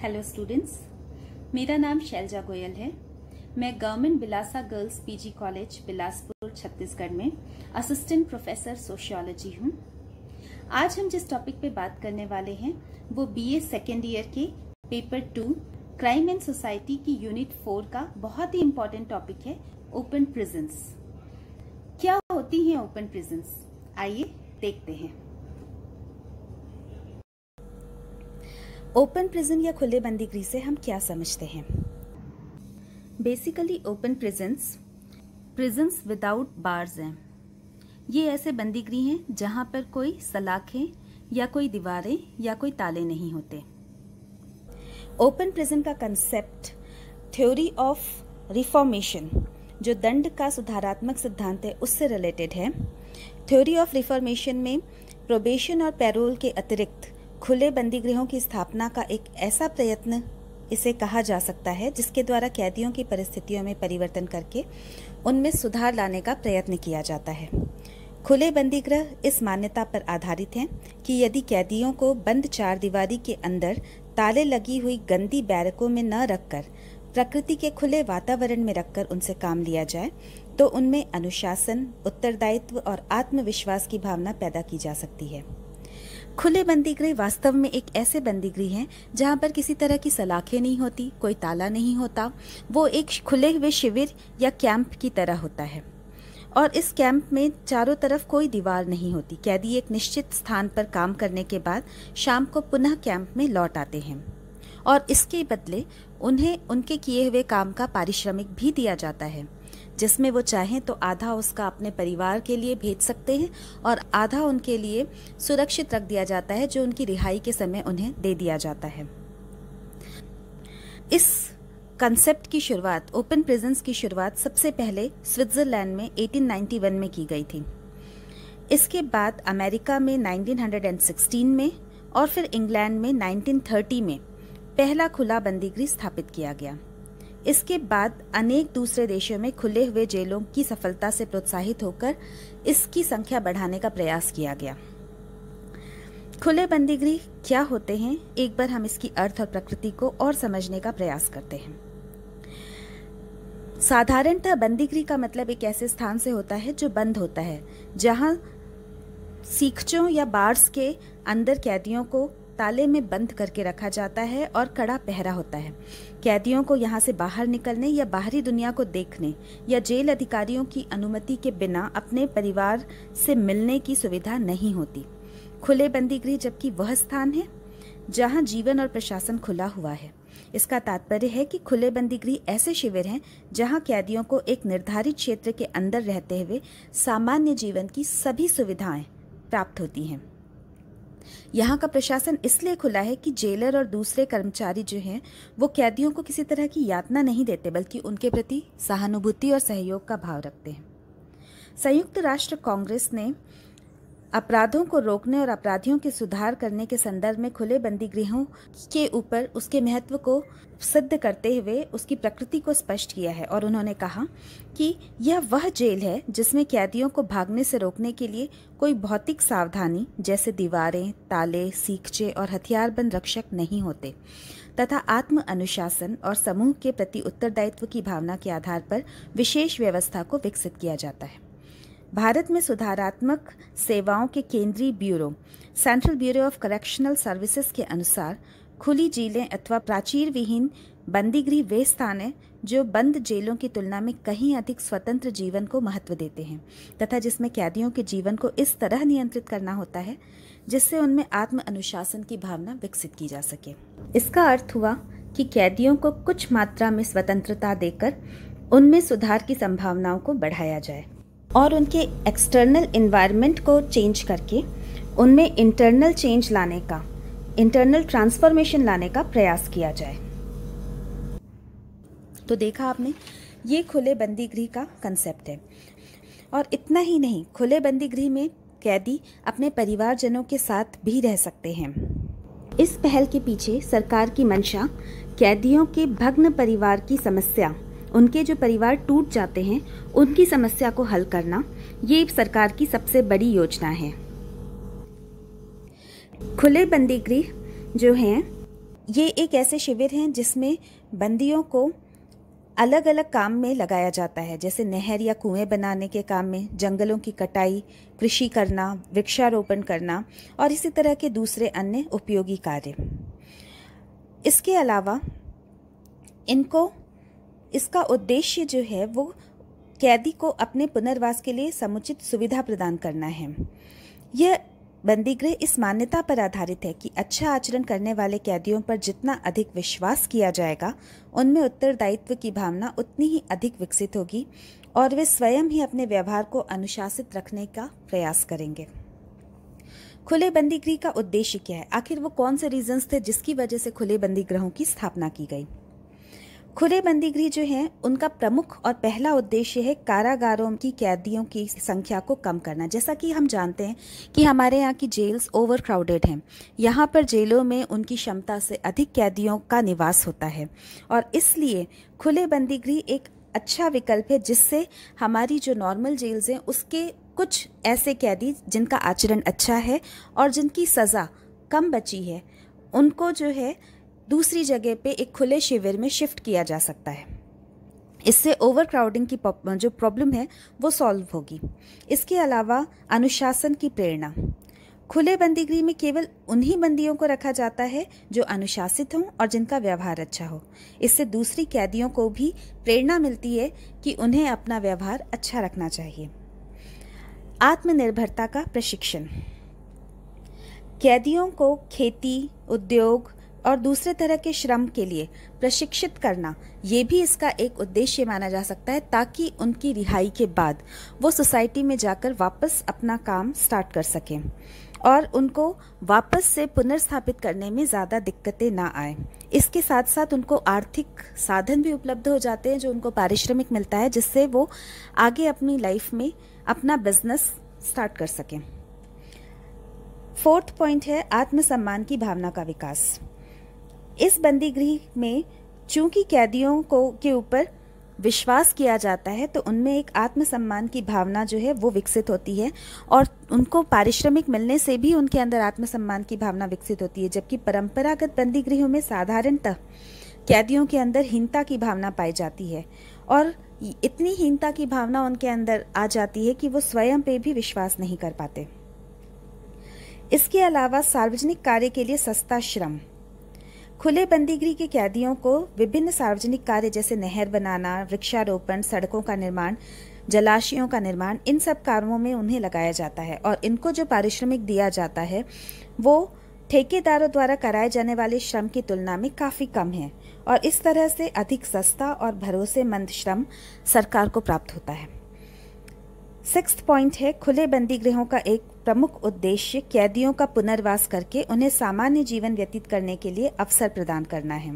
Hello students मेरा नाम शैलजा गोयल है। मैं government Bilasa girls PG college Bilaspur, Chhattisgarh में असिस्टेंट प्रोफेसर सोशियोलॉजी हूँ। आज हम जिस टॉपिक पे बात करने वाले हैं, वो बीए सेकेंड ईयर के paper two crime and society की यूनिट फोर का बहुत ही इम्पोर्टेंट टॉपिक है ओपन प्रिजन्स क्या होती हैं ओपन प्रिजन्स आइए देखते हैं। ओपन प्रिजन या खुले बंदी गृह से हम क्या समझते हैं? Basically open prisons prisons without bars हैं। ये ऐसे बंदी गृह हैं जहाँ पर कोई सलाखें या कोई दीवारें या कोई ताले नहीं होते। ओपन प्रिजन का कंसेप्ट थ्योरी ऑफ़ रिफॉर्मेशन जो दंड का सुधारात्मक सिद्धांत है, उससे रिलेटेड है। थ्योरी ऑफ़ रिफॉर्मेशन में प्रोबेशन और पैरोल के अतिरिक्त खुले बंदी गृहों की स्थापना का एक ऐसा प्रयत्न इसे कहा जा सकता है, जिसके द्वारा कैदियों की परिस्थितियों में परिवर्तन करके उनमें सुधार लाने का प्रयत्न किया जाता है। खुले बंदी गृह इस मान्यता पर आधारित हैं कि यदि कैदियों को बंद चार दीवारी के अंदर ताले लगी हुई गंदी बैरकों में न रखकर, प्रकृति के खुले वातावरण में रखकर उनसे काम लिया जाए तो उनमें अनुशासन, उत्तरदायित्व और आत्मविश्वास की भावना पैदा की जा सकती है। खुले बंदी गृह वास्तव में एक ऐसे बंदी गृह हैं, जहाँ पर किसी तरह की सलाखें नहीं होती, कोई ताला नहीं होता। वो एक खुले हुए शिविर या कैंप की तरह होता है। और इस कैंप में चारों तरफ़ कोई दीवार नहीं होती। कैदी एक निश्चित स्थान पर काम करने के बाद शाम को पुनः कैंप में लौट आते हैं। और इसके बदले उन्हें, उनके किए हुए काम का पारिश्रमिक भी दिया जाता है। जिसमें वो चाहें तो आधा उसका अपने परिवार के लिए भेज सकते हैं और आधा उनके लिए सुरक्षित रख दिया जाता है, जो उनकी रिहाई के समय उन्हें दे दिया जाता है। इस कंसेप्ट की शुरुआत ओपन प्रिजन्स की शुरुआत सबसे पहले स्विट्जरलैंड में 1891 में की गई थी। इसके बाद अमेरिका में 1916 में और फिर इंग्लैंड में 1930 में पहला खुला बंदीगृह स्थापित किया गया। इसके बाद अनेक दूसरे देशों में खुले हुए जेलों की सफलता से प्रोत्साहित होकर इसकी संख्या बढ़ाने का प्रयास किया गया। खुले बंदी गृह क्या होते हैं? एक बार हम इसकी अर्थ और प्रकृति को और समझने का प्रयास करते हैं। साधारणतः बंदी गृह का मतलब एक ऐसे स्थान से होता है जो बंद होता है, जहाँ सीखचों या बार्स के अंदर कैदियों को ताले में बंद करके रखा जाता है और कड़ा पहरा होता है। कैदियों को यहाँ से बाहर निकलने या बाहरी दुनिया को देखने या जेल अधिकारियों की अनुमति के बिना अपने परिवार से मिलने की सुविधा नहीं होती। खुले बंदी गृह जबकि वह स्थान है जहाँ जीवन और प्रशासन खुला हुआ है। इसका तात्पर्य है कि खुले बंदी गृह ऐसे शिविर हैं जहाँ कैदियों को एक निर्धारित क्षेत्र के अंदर रहते हुए सामान्य जीवन की सभी सुविधाएँ प्राप्त होती हैं। यहाँ का प्रशासन इसलिए खुला है कि जेलर और दूसरे कर्मचारी जो हैं, वो कैदियों को किसी तरह की यातना नहीं देते, बल्कि उनके प्रति सहानुभूति और सहयोग का भाव रखते हैं। संयुक्त राष्ट्र कांग्रेस ने अपराधों को रोकने और अपराधियों के सुधार करने के संदर्भ में खुले बंदी गृहों के ऊपर उसके महत्व को सिद्ध करते हुए उसकी प्रकृति को स्पष्ट किया है और उन्होंने कहा कि यह वह जेल है जिसमें कैदियों को भागने से रोकने के लिए कोई भौतिक सावधानी, जैसे दीवारें, ताले, सीखचे और हथियारबंद रक्षक नहीं होते, तथा आत्म अनुशासन और समूह के प्रति उत्तरदायित्व की भावना के आधार पर विशेष व्यवस्था को विकसित किया जाता है। भारत में सुधारात्मक सेवाओं के केंद्रीय bureau central bureau of correctional services के अनुसार खुली जेलें अथवा प्राचीर विहीन बंदीगृह वे स्थान है जो बंद जेलों की तुलना में कहीं अधिक स्वतंत्र जीवन को महत्व देते हैं तथा जिसमें कैदियों के जीवन को इस तरह नियंत्रित करना होता है जिससे उनमें आत्म अनुशासन की भावना विकसित की जा सके। इसका अर्थ हुआ कि कैदियों को कुछ मात्रा में स्वतंत्रता देकर उनमें सुधार की संभावनाओं को बढ़ाया जाए। और उनके एक्सटर्नल इन्वायरमेंट को चेंज करके उनमें इंटरनल चेंज लाने का इंटरनल ट्रांसफॉर्मेशन लाने का प्रयास किया जाए। तो देखा आपने, ये खुले बंदी गृह का कंसेप्ट है। और इतना ही नहीं, खुले बंदी गृह में कैदी अपने परिवारजनों के साथ भी रह सकते हैं। इस पहल के पीछे सरकार की मंशा, कैदियों के भग्न परिवार की समस्या उनके जो परिवार टूट जाते हैं, उनकी समस्या को हल करना ये सरकार की सबसे बड़ी योजना है। खुले बंदी गृह जो हैं, ये एक ऐसे शिविर हैं जिसमें बंदियों को अलग अलग काम में लगाया जाता है, जैसे नहर या कुएँ बनाने के काम में, जंगलों की कटाई, कृषि करना, वृक्षारोपण करना और इसी तरह के दूसरे अन्य उपयोगी कार्य। इसके अलावा इनको इसका उद्देश्य जो है वो कैदी को अपने पुनर्वास के लिए समुचित सुविधा प्रदान करना है। यह बंदीगृह इस मान्यता पर आधारित है कि अच्छा आचरण करने वाले कैदियों पर जितना अधिक विश्वास किया जाएगा, उनमें उत्तरदायित्व की भावना उतनी ही अधिक विकसित होगी और वे स्वयं ही अपने व्यवहार को अनुशासित रखने का प्रयास करेंगे। खुले बंदीगृह का उद्देश्य क्या है? आखिर वो कौन से रीजंस थे जिसकी वजह से खुले बंदीगृहों की स्थापना की गई? खुले बंदीगृह जो हैं, उनका प्रमुख और पहला उद्देश्य है कारागारों की कैदियों की संख्या को कम करना। जैसा कि हम जानते हैं कि हमारे यहाँ की जेल्स ओवर क्राउडेड हैं। यहाँ पर जेलों में उनकी क्षमता से अधिक कैदियों का निवास होता है। और इसलिए खुले बंदीगृह एक अच्छा विकल्प है जिससे हमारी जो नॉर्मल जेल्स हैं, उसके कुछ ऐसे कैदी जिनका आचरण अच्छा है और जिनकी सज़ा कम बची है, उनको जो है दूसरी जगह पे एक खुले शिविर में शिफ्ट किया जा सकता है। इससे ओवर क्राउडिंग की जो प्रॉब्लम है, वो सॉल्व होगी। इसके अलावा अनुशासन की प्रेरणा। खुले बंदीगृह में केवल उन्हीं बंदियों को रखा जाता है जो अनुशासित हों और जिनका व्यवहार अच्छा हो। इससे दूसरी कैदियों को भी प्रेरणा मिलती है कि उन्हें अपना व्यवहार अच्छा रखना चाहिए। आत्मनिर्भरता का प्रशिक्षण। कैदियों को खेती, उद्योग और दूसरे तरह के श्रम के लिए प्रशिक्षित करना, ये भी इसका एक उद्देश्य माना जा सकता है ताकि उनकी रिहाई के बाद वो सोसाइटी में जाकर वापस अपना काम स्टार्ट कर सकें और उनको वापस से पुनर्स्थापित करने में ज़्यादा दिक्कतें ना आए। इसके साथ साथ उनको आर्थिक साधन भी उपलब्ध हो जाते हैं जो उनको पारिश्रमिक मिलता है, जिससे वो आगे अपनी लाइफ में अपना बिज़नेस स्टार्ट कर सकें। फोर्थ पॉइंट है आत्मसम्मान की भावना का विकास। इस बंदी गृह में चूँकि कैदियों को, के ऊपर विश्वास किया जाता है तो उनमें एक आत्मसम्मान की भावना जो है, वो विकसित होती है। और उनको पारिश्रमिक मिलने से भी उनके अंदर आत्मसम्मान की भावना विकसित होती है, जबकि परंपरागत बंदी गृहों में साधारणतः कैदियों के अंदर हीनता की भावना पाई जाती है। और इतनी हीनता की भावना उनके अंदर आ जाती है कि वो स्वयं पे भी विश्वास नहीं कर पाते। इसके अलावा सार्वजनिक कार्य के लिए सस्ता श्रम। खुले बंदीगृह के कैदियों को विभिन्न सार्वजनिक कार्य जैसे नहर बनाना, वृक्षारोपण, सड़कों का निर्माण, जलाशयों का निर्माण, इन सब कार्यों में उन्हें लगाया जाता है और इनको जो पारिश्रमिक दिया जाता है, वो ठेकेदारों द्वारा कराए जाने वाले श्रम की तुलना में काफ़ी कम है और इस तरह से अधिक सस्ता और भरोसेमंद श्रम सरकार को प्राप्त होता है। सिक्स पॉइंट है, खुले बंदी गृहों का एक प्रमुख उद्देश्य कैदियों का पुनर्वास करके उन्हें सामान्य जीवन व्यतीत करने के लिए अवसर प्रदान करना है।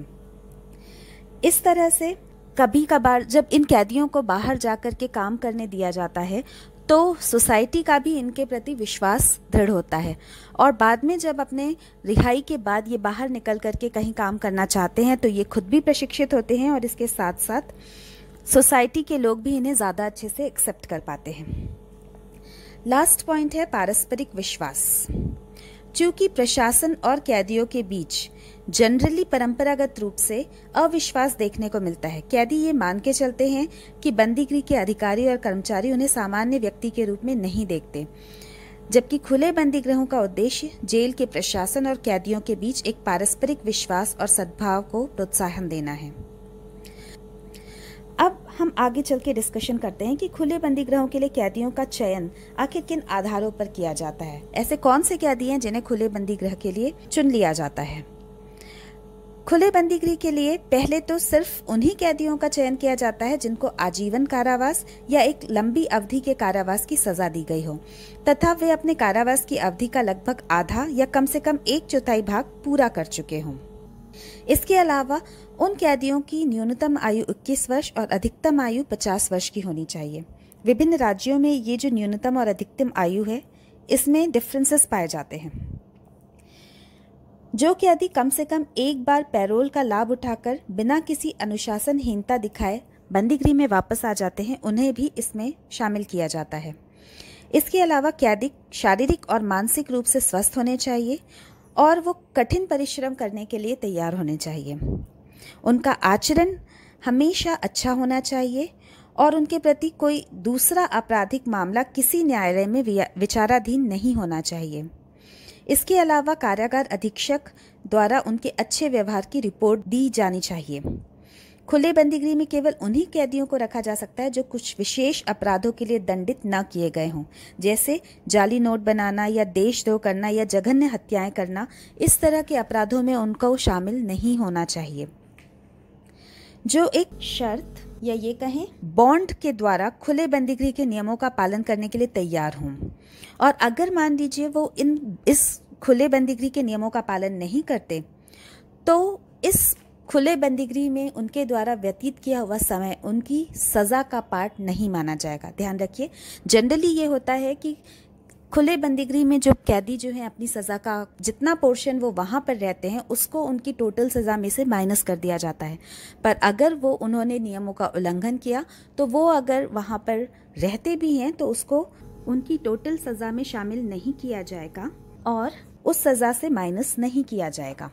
इस तरह से कभी कभार जब इन कैदियों को बाहर जाकर के काम करने दिया जाता है तो सोसाइटी का भी इनके प्रति विश्वास दृढ़ होता है। और बाद में जब अपने रिहाई के बाद ये बाहर निकल करके कहीं काम करना चाहते हैं तो ये खुद भी प्रशिक्षित होते हैं और इसके साथ साथ सोसाइटी के लोग भी इन्हें ज़्यादा अच्छे से एक्सेप्ट कर पाते हैं। लास्ट पॉइंट है पारस्परिक विश्वास। चूँकि प्रशासन और कैदियों के बीच जनरली परंपरागत रूप से अविश्वास देखने को मिलता है, कैदी ये मान के चलते हैं कि बंदीगृह के अधिकारी और कर्मचारी उन्हें सामान्य व्यक्ति के रूप में नहीं देखते। जबकि खुले बंदीगृहों का उद्देश्य जेल के प्रशासन और कैदियों के बीच एक पारस्परिक विश्वास और सद्भाव को प्रोत्साहन देना है। हम आगे चल के डिस्कशन करते हैं कि खुले बंदी गृहों के लिए कैदियों का चयन आखिर किन आधारों पर किया जाता है? ऐसे कौन से कैदी हैं जिन्हें खुले बंदी गृह के लिए चुन लिया जाता है? खुले बंदी गृह के लिए पहले तो सिर्फ़ उन्हीं कैदियों का चयन किया जाता है जिनको आजीवन कारावास या एक लंबी अवधि के कारावास की सजा दी गई हो, तथा वे अपने कारावास की अवधि का लगभग आधा या कम से कम एक चौथाई भाग पूरा कर चुके हों। इसके अलावा, उन कैदियों की न्यूनतम आयु 21 वर्ष और अधिकतम आयु 50 वर्ष की होनी चाहिए। विभिन्न राज्यों में ये जो न्यूनतम और अधिकतम आयु है, इसमें डिफरेंसेस पाए जाते हैं। जो कैदी कम से कम एक बार पैरोल का लाभ उठाकर बिना किसी अनुशासनहीनता दिखाए बंदीगृह में वापस आ जाते हैं, उन्हें भी इसमें शामिल किया जाता है। इसके अलावा कैदी शारीरिक और मानसिक रूप से स्वस्थ होने चाहिए और वो कठिन परिश्रम करने के लिए तैयार होने चाहिए। उनका आचरण हमेशा अच्छा होना चाहिए और उनके प्रति कोई दूसरा आपराधिक मामला किसी न्यायालय में विचाराधीन नहीं होना चाहिए। इसके अलावा कारागार अधीक्षक द्वारा उनके अच्छे व्यवहार की रिपोर्ट दी जानी चाहिए। खुले बंदी गृह में केवल उन्हीं कैदियों को रखा जा सकता है जो कुछ विशेष अपराधों के लिए दंडित न किए गए हों, जैसे जाली नोट बनाना या देशद्रोह करना या जघन्य हत्याएँ करना। इस तरह के अपराधों में उनको शामिल नहीं होना चाहिए। जो एक शर्त या ये कहें, बॉन्ड के द्वारा खुले बंदी गृह के नियमों का पालन करने के लिए तैयार हों। और अगर मान लीजिए वो इन, इस खुले बंदी गृह के नियमों का पालन नहीं करते तो इस खुले बंदी गृह में उनके द्वारा व्यतीत किया हुआ समय, उनकी सज़ा का पार्ट नहीं माना जाएगा। ध्यान रखिए, जनरली ये होता है कि खुले बंदी गृह में जो कैदी जो है अपनी सज़ा का जितना पोर्शन वो वहाँ पर रहते हैं, उसको उनकी टोटल सज़ा में से माइनस कर दिया जाता है। पर अगर वो उन्होंने नियमों का उल्लंघन किया तो वो अगर वहाँ पर रहते भी हैं तो उसको उनकी टोटल सज़ा में शामिल नहीं किया जाएगा और उस सज़ा से माइनस नहीं किया जाएगा।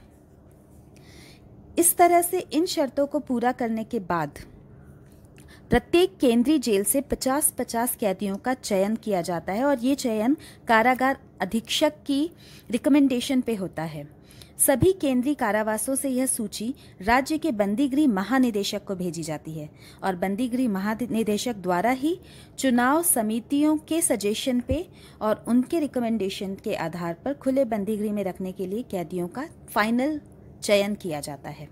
इस तरह से इन शर्तों को पूरा करने के बाद प्रत्येक केंद्रीय जेल से 50-50 कैदियों का चयन किया जाता है और ये चयन कारागार अधीक्षक की रिकमेंडेशन पे होता है। सभी केंद्रीय कारावासों से यह सूची राज्य के बंदीगृह महानिदेशक को भेजी जाती है और बंदीगृह महानिदेशक द्वारा ही चुनाव समितियों के सजेशन पे और उनके रिकमेंडेशन के आधार पर खुले बंदीगृह में रखने के लिए कैदियों का फाइनल चयन किया जाता है।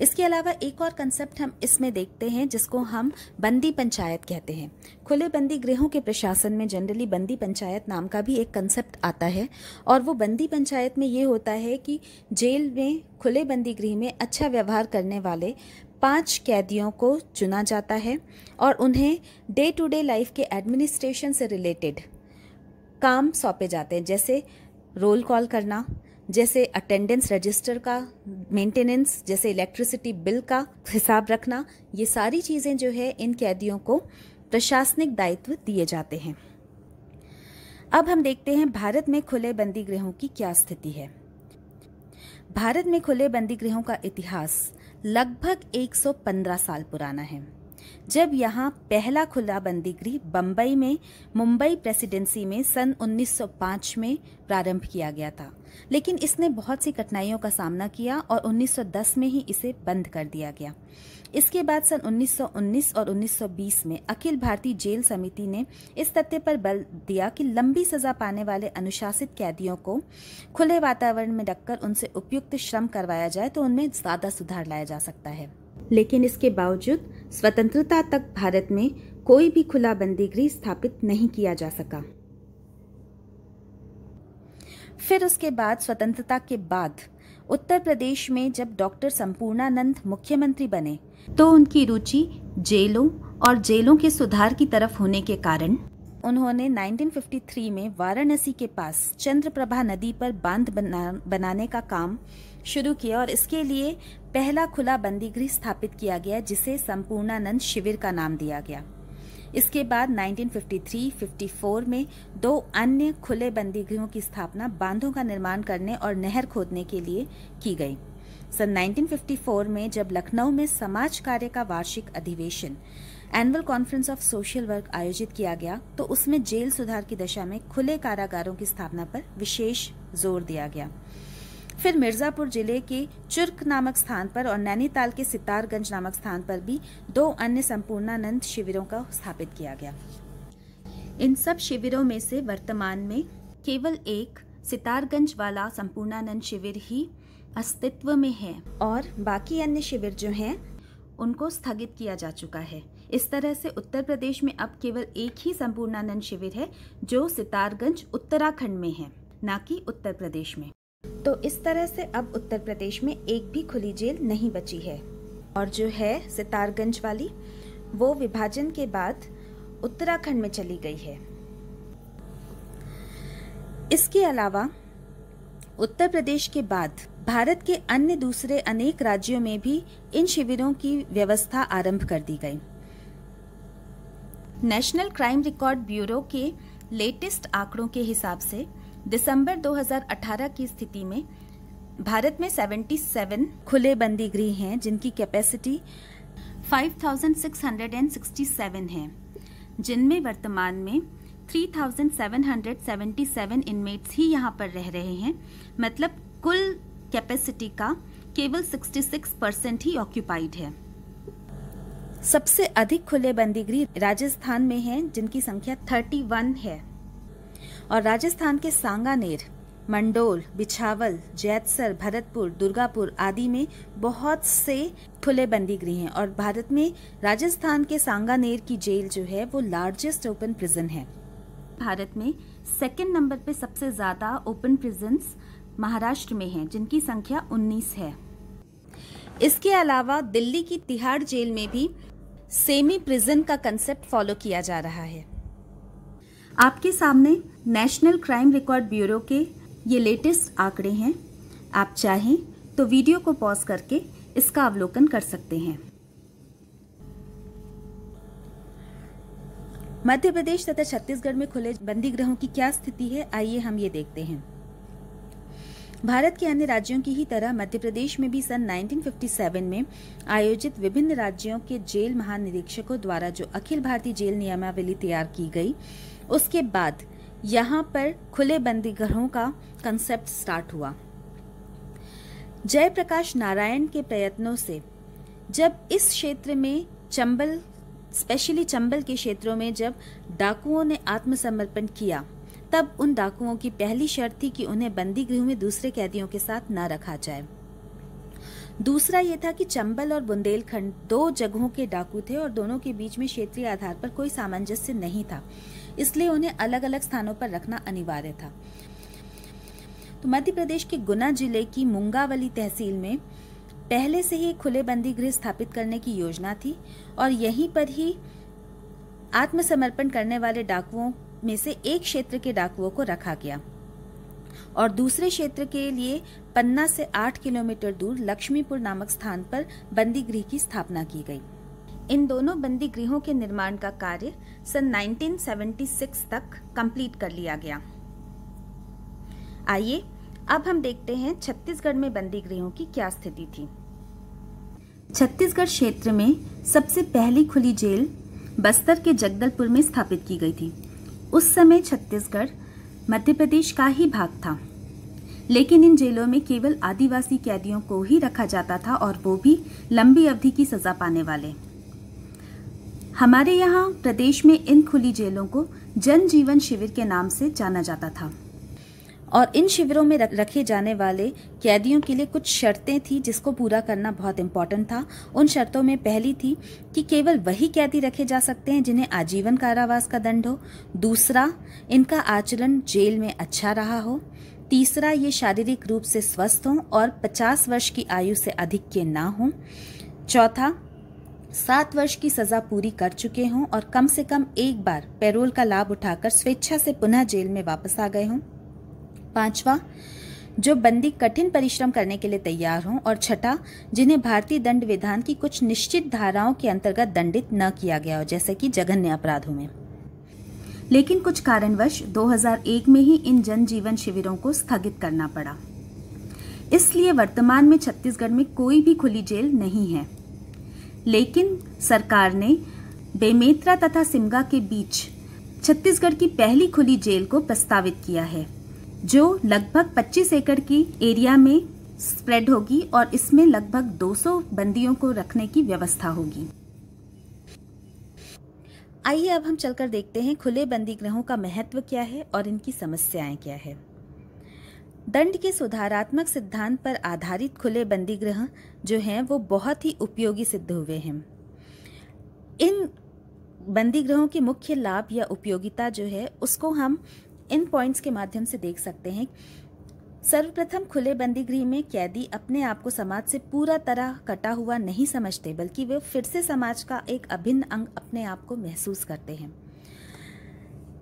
इसके अलावा एक और कंसेप्ट हम इसमें देखते हैं, जिसको हम बंदी पंचायत कहते हैं। खुले बंदी गृहों के प्रशासन में जनरली बंदी पंचायत नाम का भी एक कंसेप्ट आता है, और वो बंदी पंचायत में ये होता है कि जेल में, खुले बंदी गृह में अच्छा व्यवहार करने वाले पाँच कैदियों को चुना जाता है, और उन्हें डे टू डे लाइफ के एडमिनिस्ट्रेशन से रिलेटेड काम सौंपे जाते हैं, जैसे रोल कॉल करना जैसे अटेंडेंस रजिस्टर का मेंटेनेंस जैसे इलेक्ट्रिसिटी बिल का हिसाब रखना, ये सारी चीज़ें जो है, इन कैदियों को प्रशासनिक दायित्व दिए जाते हैं। अब हम देखते हैं भारत में खुले बंदी गृहों की क्या स्थिति है। भारत में खुले बंदी गृहों का इतिहास लगभग 115 साल पुराना है। जब यहाँ पहला खुला बंदी गृह बम्बई में, मुंबई प्रेसिडेंसी में सन 1905 में प्रारंभ किया गया था। लेकिन इसने बहुत सी कठिनाइयों का सामना किया और 1910 में ही इसे बंद कर दिया गया। इसके बाद सन 1919 और 1920 में अखिल भारतीय जेल समिति ने इस तथ्य पर बल दिया कि लंबी सजा पाने वाले अनुशासित कैदियों को खुले वातावरण में रखकर उनसे उपयुक्त श्रम करवाया जाए तो उनमें ज़्यादा सुधार लाया जा सकता है। लेकिन इसके बावजूद स्वतंत्रता तक भारत में कोई भी खुला बंदी गृह स्थापित नहीं किया जा सका। फिर उसके बाद स्वतंत्रता के बाद उत्तर प्रदेश में जब डॉक्टर संपूर्णानंद मुख्यमंत्री बने तो उनकी रुचि जेलों और जेलों के सुधार की तरफ़ होने के कारण उन्होंने 1953 में वाराणसी के पास चंद्रप्रभा नदी पर बाँध बना, बनाने का काम शुरू किया और इसके लिए पहला खुला बंदी गृह स्थापित किया गया, जिसे संपूर्णानंद शिविर का नाम दिया गया। इसके बाद 1953-54 में दो अन्य खुले बंदी गृहों की स्थापना बांधों का निर्माण करने और नहर खोदने के लिए की गई। सन 1954 में जब लखनऊ में समाज कार्य का वार्षिक अधिवेशन annual conference of social work आयोजित किया गया तो उसमें जेल सुधार की दशा में खुले कारागारों की स्थापना पर विशेष ज़ोर दिया गया। फिर मिर्जापुर ज़िले के चुर्क नामक स्थान पर और नैनीताल के सितारगंज नामक स्थान पर भी दो अन्य संपूर्णानंद शिविरों का स्थापित किया गया। इन सब शिविरों में से वर्तमान में केवल एक सितारगंज वाला संपूर्णानंद शिविर ही अस्तित्व में है और बाकी अन्य शिविर जो हैं, उनको स्थगित किया जा चुका है। इस तरह से उत्तर प्रदेश में अब केवल एक ही संपूर्णानंद शिविर है जो सितारगंज उत्तराखंड में है, न कि उत्तर प्रदेश में। तो इस तरह से अब उत्तर प्रदेश में एक भी खुली जेल नहीं बची है। और जो है सितारगंज वाली, वो विभाजन के बाद उत्तराखंड में चली गई है। इसके अलावा, उत्तर प्रदेश के बाद भारत के अन्य दूसरे अनेक राज्यों में भी इन शिविरों की व्यवस्था आरंभ कर दी गई। नेशनल क्राइम रिकॉर्ड ब्यूरो के लेटेस्ट आंकड़ों के हिसाब से दिसंबर 2018 की स्थिति में भारत में 77 खुले बंदी गृह हैं जिनकी कैपेसिटी 5,667 है जिनमें वर्तमान में 3,777 इनमेट्स ही यहाँ पर रह रहे हैं मतलब कुल कैपेसिटी का केवल 66 परसेंट ही ऑक्यूपाइड है। सबसे अधिक खुले बंदीगृह राजस्थान में हैं जिनकी संख्या 31 है। और राजस्थान के सांगानेर, मंडोल, बिछावल, जैतसर, भरतपुर, दुर्गापुर आदि में बहुत से खुले बंदी गृह हैं और भारत में राजस्थान के सांगानेर की जेल जो है, वो लार्जेस्ट ओपन प्रिजन है। भारत में सेकेंड नंबर पे सबसे ज़्यादा ओपन प्रिजन्स महाराष्ट्र में हैं, जिनकी संख्या 19 है। इसके अलावा दिल्ली की तिहाड़ जेल में भी सेमी प्रिजन का कंसेप्ट फॉलो किया जा रहा है। आपके सामने नेशनल क्राइम रिकॉर्ड ब्यूरो के ये लेटेस्ट आंकड़े हैं। आप चाहें तो वीडियो को पॉज करके इसका अवलोकन कर सकते हैं। मध्य प्रदेश तथा छत्तीसगढ़ में खुले बंदी गृहों की क्या स्थिति है, आइए हम ये देखते हैं। भारत के अन्य राज्यों की ही तरह मध्य प्रदेश में भी सन 1957 में आयोजित विभिन्न राज्यों के जेल महानिरीक्षकों द्वारा जो अखिल भारतीय जेल नियमावली तैयार की गई उसके बाद यहाँ पर खुले बंदी गृहों का कंसेप्ट स्टार्ट हुआ। जयप्रकाश नारायण के प्रयत्नों से जब इस क्षेत्र में चंबल स्पेशली चंबल के क्षेत्रों में जब डाकुओं ने आत्मसमर्पण किया, तब उन डाकुओं की पहली शर्त थी कि उन्हें बंदी गृह में दूसरे कैदियों के साथ न रखा जाए। दूसरा ये था कि चंबल और बुंदेलखंड दो जगहों के डाकू थे और दोनों के बीच में क्षेत्रीय आधार पर कोई सामंजस्य नहीं था। इसलिए उन्हें अलग अलग स्थानों पर रखना अनिवार्य था। तो मध्य प्रदेश के गुना ज़िले की मुंगावली तहसील में पहले से ही खुले बंदी गृह स्थापित करने की योजना थी और यहीं पर ही आत्मसमर्पण करने वाले डाकुओं में से एक क्षेत्र के डाकुओं को रखा गया और दूसरे क्षेत्र के लिए पन्ना से आठ किलोमीटर दूर लक्ष्मीपुर नामक स्थान पर बंदी गृह की स्थापना की गई। इन दोनों बंदी गृहों के निर्माण का कार्य सन 1976 तक कंप्लीट कर लिया गया। आइए, अब हम देखते हैं छत्तीसगढ़ में बंदी गृहों की क्या स्थिति थी। छत्तीसगढ़ क्षेत्र में सबसे पहली खुली जेल बस्तर के जगदलपुर में स्थापित की गई थी। उस समय छत्तीसगढ़ मध्य प्रदेश का ही भाग था, लेकिन इन जेलों में केवल आदिवासी कैदियों को ही रखा जाता था और वो भी लंबी अवधि की सजा पाने वाले। हमारे यहाँ प्रदेश में इन खुली जेलों को जन जीवन शिविर के नाम से जाना जाता था। और इन शिविरों में रखे जाने वाले कैदियों के लिए कुछ शर्तें थी जिसको पूरा करना बहुत इम्पोर्टेंट था। उन शर्तों में पहली थी कि केवल वही कैदी रखे जा सकते हैं जिन्हें आजीवन कारावास का दंड हो। दूसरा, इनका आचरण जेल में अच्छा रहा हो। तीसरा, ये शारीरिक रूप से स्वस्थ हों और 50 वर्ष की आयु से अधिक के ना हों। चौथा सात वर्ष की सजा पूरी कर चुके हों और कम से कम एक बार पैरोल का लाभ उठाकर स्वेच्छा से पुनः जेल में वापस आ गए हों। पांचवा, जो बंदी कठिन परिश्रम करने के लिए तैयार हों और छठा, जिन्हें भारतीय दंड विधान की कुछ निश्चित धाराओं के अंतर्गत दंडित न किया गया हो, जैसे कि जघन्य अपराधों में। लेकिन कुछ कारणवश 2001 में ही इन जनजीवन शिविरों को स्थगित करना पड़ा। इसलिए वर्तमान में छत्तीसगढ़ में कोई भी खुली जेल नहीं है। लेकिन सरकार ने बेमेत्रा तथा सिमगा के बीच छत्तीसगढ़ की पहली खुली जेल को प्रस्तावित किया है, जो लगभग 25 एकड़ की एरिया में स्प्रेड होगी और इसमें लगभग 200 बंदियों को रखने की व्यवस्था होगी। आइए अब हम चलकर देखते हैं खुले बंदी गृहों का महत्व क्या है और इनकी समस्याएँ क्या है। दंड के सुधारात्मक सिद्धांत पर आधारित खुले बंदी गृह जो हैं, वो बहुत ही उपयोगी सिद्ध हुए हैं। इन बंदी गृहों के मुख्य लाभ या उपयोगिता जो है, उसको हम इन पॉइंट्स के माध्यम से देख सकते हैं। सर्वप्रथम खुले बंदी गृह में कैदी अपने आप को समाज से पूरा तरह कटा हुआ नहीं समझते, बल्कि वे फिर से समाज का एक अभिन्न अंग अपने आप को महसूस करते हैं।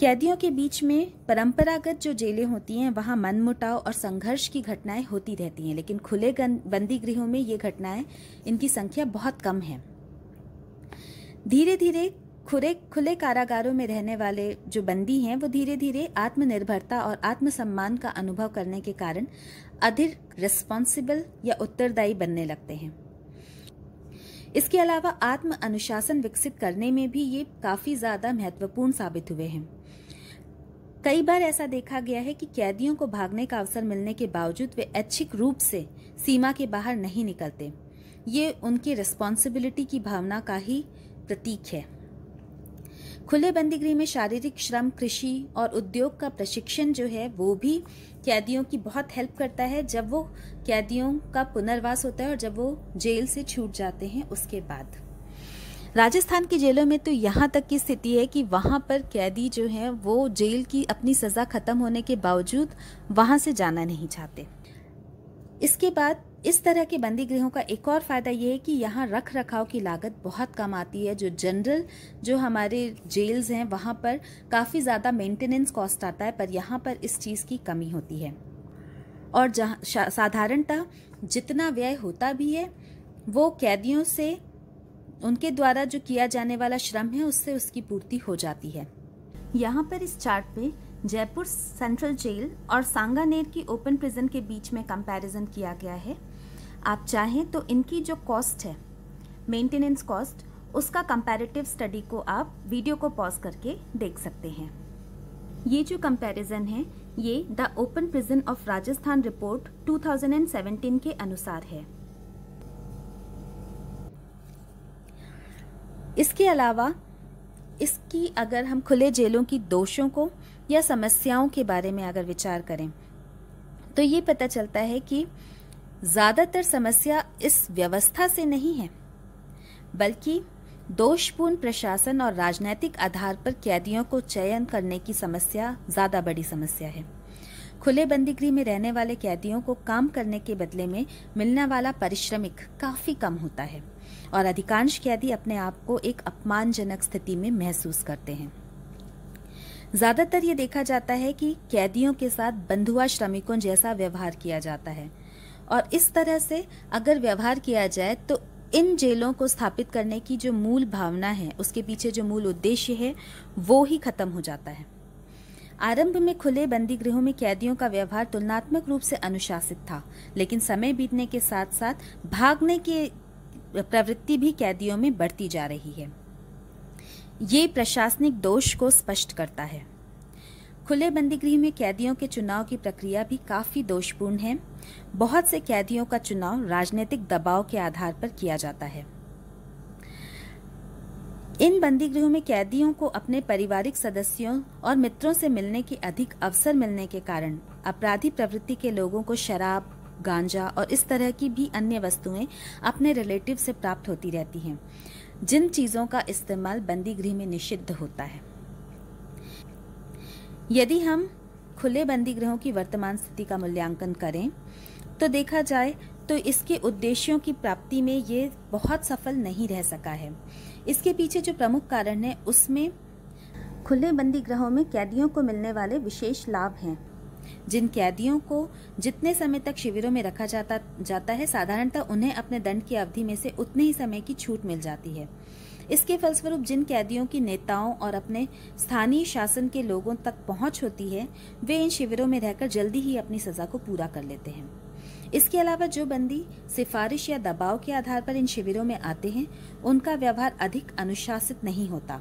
कैदियों के बीच में परंपरागत जो जेलें होती हैं, वहाँ मनमुटाव और संघर्ष की घटनाएँ होती रहती हैं, लेकिन खुले बंदी गृहों में ये घटनाएँ, इनकी संख्या बहुत कम है। धीरे धीरे खुले खुले कारागारों में रहने वाले जो बंदी हैं, वो धीरे धीरे आत्मनिर्भरता और आत्मसम्मान का अनुभव करने के कारण अधिक रिस्पॉन्सिबल या उत्तरदायी बनने लगते हैं। इसके अलावा आत्म अनुशासन विकसित करने में भी ये काफ़ी ज़्यादा महत्वपूर्ण साबित हुए हैं। कई बार ऐसा देखा गया है कि कैदियों को भागने का अवसर मिलने के बावजूद वे ऐच्छिक रूप से सीमा के बाहर नहीं निकलते। ये उनकी रिस्पॉन्सिबिलिटी की भावना का ही प्रतीक है। खुले बंदीगृह में शारीरिक श्रम, कृषि और उद्योग का प्रशिक्षण जो है, वो भी कैदियों की बहुत हेल्प करता है। जब वो कैदियों का पुनर्वास होता है और जब वो जेल से छूट जाते हैं, उसके बाद। राजस्थान की जेलों में तो यहाँ तक की स्थिति है कि वहाँ पर कैदी जो हैं, वो जेल की अपनी सज़ा ख़त्म होने के बावजूद वहाँ से जाना नहीं चाहते। इसके बाद इस तरह के बंदी गृहों का एक और फ़ायदा ये है कि यहाँ रख रखाव की लागत बहुत कम आती है। जो जनरल, जो हमारे जेल्स हैं, वहाँ पर काफ़ी ज़्यादा मेंटेनेंस कॉस्ट आता है, पर यहाँ पर इस चीज़ की कमी होती है। और जहाँ साधारणतः जितना व्यय होता भी है, वो कैदियों से उनके द्वारा जो किया जाने वाला श्रम है, उससे उसकी पूर्ति हो जाती है। यहाँ पर इस चार्ट पे जयपुर सेंट्रल जेल और सांगानेर की ओपन प्रिजन के बीच में कंपैरिजन किया गया है। आप चाहें तो इनकी जो कॉस्ट है, मेंटेनेंस कॉस्ट, उसका कंपैरेटिव स्टडी को आप वीडियो को पॉज करके देख सकते हैं। ये जो कंपैरिजन है, ये the open prison of Rajasthan report 2017 के अनुसार है। इसके अलावा, इसकी अगर हम खुले जेलों की दोषों को या समस्याओं के बारे में अगर विचार करें तो ये पता चलता है कि ज़्यादातर समस्या इस व्यवस्था से नहीं है, बल्कि दोषपूर्ण प्रशासन और राजनैतिक आधार पर कैदियों को चयन करने की समस्या, ज़्यादा बड़ी समस्या है। खुले बंदीगृह में रहने वाले कैदियों को काम करने के बदले में मिलने वाला परिश्रमिक काफ़ी कम होता है। और अधिकांश कैदी अपने आप को एक अपमानजनक स्थिति में महसूस करते हैं। ज़्यादातर ये देखा जाता है कि कैदियों के साथ बंधुआ श्रमिकों जैसा व्यवहार किया जाता है। और इस तरह से अगर व्यवहार किया जाए तो इन जेलों को स्थापित करने की जो मूल भावना है, उसके पीछे जो मूल उद्देश्य है, वो ही खत्म हो जाता है। आरंभ में खुले बंदी गृहों में कैदियों का व्यवहार तुलनात्मक रूप से अनुशासित था, लेकिन समय बीतने के साथ साथ भागने की प्रवृत्ति भी कैदियों में बढ़ती जा रही है। ये प्रशासनिक दोष को स्पष्ट करता है। खुले बंदी गृह में कैदियों के चुनाव की प्रक्रिया भी काफ़ी दोषपूर्ण है। बहुत से कैदियों का चुनाव राजनीतिक दबाव के आधार पर किया जाता है। इन बंदी गृहों में कैदियों को अपने पारिवारिक सदस्यों और मित्रों से मिलने के अधिक अवसर मिलने के कारण अपराधी प्रवृत्ति के लोगों को शराब गांजा और इस तरह की भी अन्य वस्तुएँ अपने रिलेटिव से प्राप्त होती रहती हैं, जिन चीज़ों का इस्तेमाल बंदी गृह में निषिद्ध होता है। यदि हम खुले बंदी गृहों की वर्तमान स्थिति का मूल्यांकन करें तो देखा जाए तो इसके उद्देश्यों की प्राप्ति में ये बहुत सफल नहीं रह सका है। इसके पीछे जो प्रमुख कारण है, उसमें खुले बंदी गृहों में कैदियों को मिलने वाले विशेष लाभ हैं। जिन कैदियों को जितने समय तक शिविरों में रखा जाता जाता है, साधारणतः उन्हें अपने दंड की अवधि में से उतने ही समय की छूट मिल जाती है। इसके फलस्वरूप जिन कैदियों की नेताओं और अपने स्थानीय शासन के लोगों तक पहुँच होती है, वे इन शिविरों में रहकर जल्दी ही अपनी सजा को पूरा कर लेते हैं। इसके अलावा जो बंदी सिफारिश या दबाव के आधार पर इन शिविरों में आते हैं, उनका व्यवहार अधिक अनुशासित नहीं होता।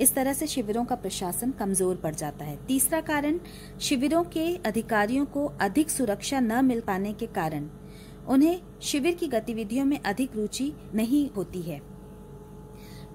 इस तरह से शिविरों का प्रशासन कमज़ोर पड़ जाता है। तीसरा कारण, शिविरों के अधिकारियों को अधिक सुरक्षा न मिल पाने के कारण। उन्हें शिविर की गतिविधियों में अधिक रुचि नहीं होती है।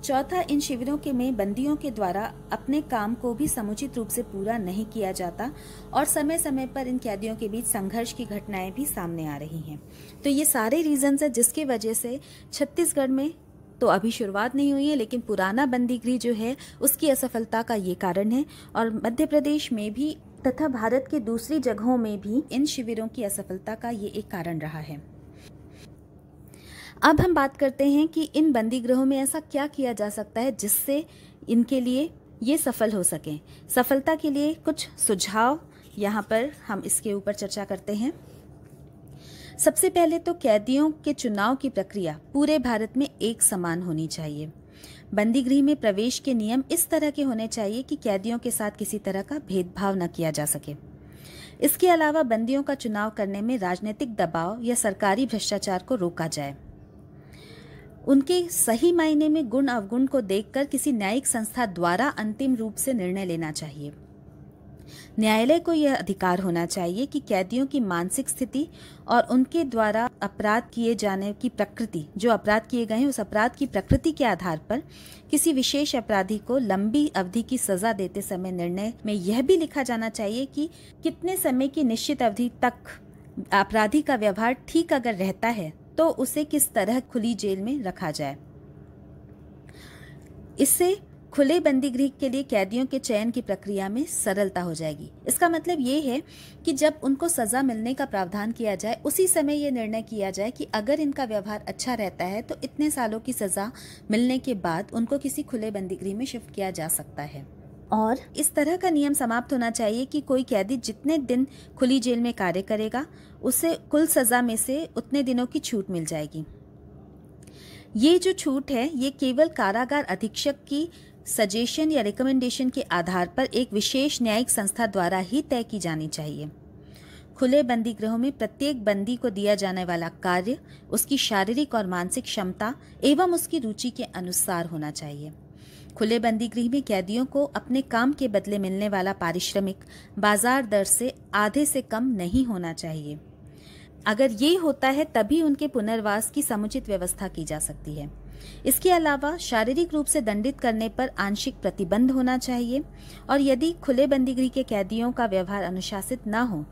चौथा, इन शिविरों के में बंदियों के द्वारा अपने काम को भी समुचित रूप से पूरा नहीं किया जाता और समय समय पर इन कैदियों के बीच संघर्ष की घटनाएँ भी सामने आ रही हैं। तो ये सारे रीजंस है जिसकी वजह से छत्तीसगढ़ में तो अभी शुरुआत नहीं हुई है, लेकिन पुराना बंदी गृह जो है, उसकी असफलता का ये कारण है। और मध्य प्रदेश में भी तथा भारत के दूसरी जगहों में भी इन शिविरों की असफलता का ये एक कारण रहा है। अब हम बात करते हैं कि इन बंदी गृहों में ऐसा क्या किया जा सकता है जिससे इनके लिए ये सफल हो सकें। सफलता के लिए कुछ सुझाव यहाँ पर हम इसके ऊपर चर्चा करते हैं। सबसे पहले तो कैदियों के चुनाव की प्रक्रिया पूरे भारत में एक समान होनी चाहिए। बंदी गृह में प्रवेश के नियम इस तरह के होने चाहिए कि कैदियों के साथ किसी तरह का भेदभाव न किया जा सके। इसके अलावा बंदियों का चुनाव करने में राजनीतिक दबाव या सरकारी भ्रष्टाचार को रोका जाए। उनके सही मायने में गुण अवगुण को देखकर किसी न्यायिक संस्था द्वारा अंतिम रूप से निर्णय लेना चाहिए। न्यायालय को यह अधिकार होना चाहिए कि कैदियों की मानसिक स्थिति और उनके द्वारा अपराध किए जाने की प्रकृति, जो अपराध किए गए हैं, उस अपराध की प्रकृति के आधार पर किसी विशेष अपराधी को लंबी अवधि की सजा देते समय निर्णय में यह भी लिखा जाना चाहिए कि कितने समय की निश्चित अवधि तक अपराधी का व्यवहार ठीक अगर रहता है तो उसे किस तरह खुली जेल में रखा जाए। इससे खुले बंदी गृह के लिए कैदियों के चयन की प्रक्रिया में सरलता हो जाएगी। इसका मतलब ये है कि जब उनको सजा मिलने का प्रावधान किया जाए, उसी समय ये निर्णय किया जाए कि अगर इनका व्यवहार अच्छा रहता है तो इतने सालों की सजा मिलने के बाद उनको किसी खुले बंदी गृह में शिफ्ट किया जा सकता है। और इस तरह का नियम समाप्त होना चाहिए कि कोई कैदी जितने दिन खुली जेल में कार्य करेगा, उसे कुल सजा में से उतने दिनों की छूट मिल जाएगी। ये जो छूट है, ये केवल कारागार अधीक्षक की सजेशन या रिकमेंडेशन के आधार पर एक विशेष न्यायिक संस्था द्वारा ही तय की जानी चाहिए। खुले बंदी गृहों में प्रत्येक बंदी को दिया जाने वाला कार्य, उसकी शारीरिक और मानसिक क्षमता एवं उसकी रुचि के अनुसार होना चाहिए। खुले बंदी गृह में कैदियों को अपने काम के बदले मिलने वाला पारिश्रमिक बाज़ार दर से आधे से कम नहीं होना चाहिए। अगर ये होता है, तभी उनके पुनर्वास की समुचित व्यवस्था की जा सकती है। इसके अलावा शारीरिक रूप से दंडित करने पर आंशिक प्रतिबंध होना चाहिए, और यदि खुले बंदी गृह के कैदियों का व्यवहार अनुशासित न हो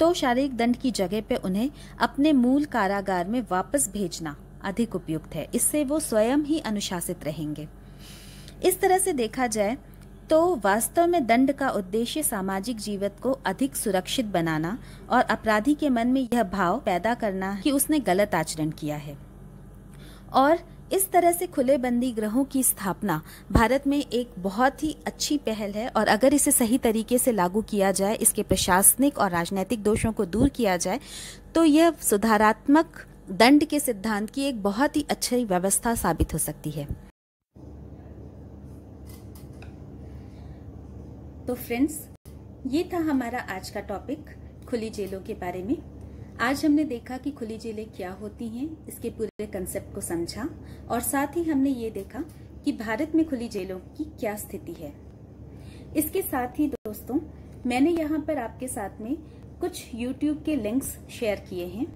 तो शारीरिक दंड की जगह पे उन्हें अपने मूल कारागार में वापस भेजना अधिक उपयुक्त है। इससे वो स्वयं ही अनुशासित रहेंगे। इस तरह से देखा जाए तो वास्तव में दंड का उद्देश्य सामाजिक जीवन को अधिक सुरक्षित बनाना और अपराधी के मन में यह भाव पैदा करना कि उसने गलत आचरण किया है। और इस तरह से खुले बंदी ग्रहों की स्थापना भारत में एक बहुत ही अच्छी पहल है और अगर इसे सही तरीके से लागू किया जाए, इसके प्रशासनिक और राजनैतिक दोषों को दूर किया जाए तो यह सुधारात्मक दंड के सिद्धांत की एक बहुत ही अच्छी व्यवस्था साबित हो सकती है। तो फ्रेंड्स ये था हमारा आज का टॉपिक खुली जेलों के बारे में। आज हमने देखा कि खुली जेलें क्या होती हैं, इसके पूरे कंसेप्ट को समझा और साथ ही हमने ये देखा कि भारत में खुली जेलों की क्या स्थिति है। इसके साथ ही दोस्तों, मैंने यहाँ पर आपके साथ में कुछ YouTube के लिंक्स शेयर किए हैं।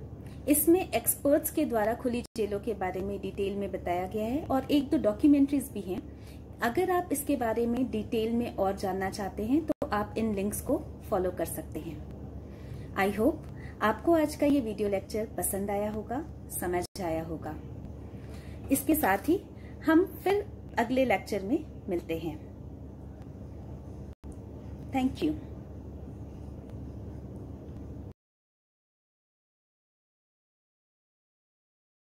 इसमें एक्सपर्ट्स के द्वारा खुली जेलों के बारे में डिटेल में बताया गया है और एक दो डॉक्यूमेंट्रीज भी हैं। अगर आप इसके बारे में डिटेल में और जानना चाहते हैं तो आप इन लिंक्स को फॉलो कर सकते हैं। आई होप आपको आज का ये वीडियो लेक्चर पसंद आया होगा, समझ आया होगा। इसके साथ ही हम फिर अगले लेक्चर में मिलते हैं। Thank you